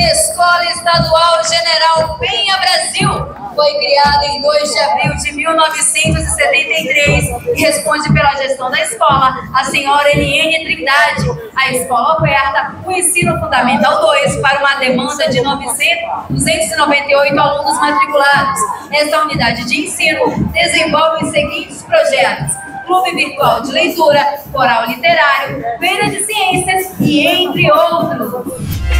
Escola Estadual General Penha Brasil. Foi criada em 2 de abril de 1973 e responde pela gestão da escola a senhora Eliane Trindade. A escola oferta o ensino fundamental 2 para uma demanda de 900, 298 alunos matriculados. Essa unidade de ensino desenvolve os seguintes projetos clube virtual de leitura, coral literário, feira de ciências e entre outros.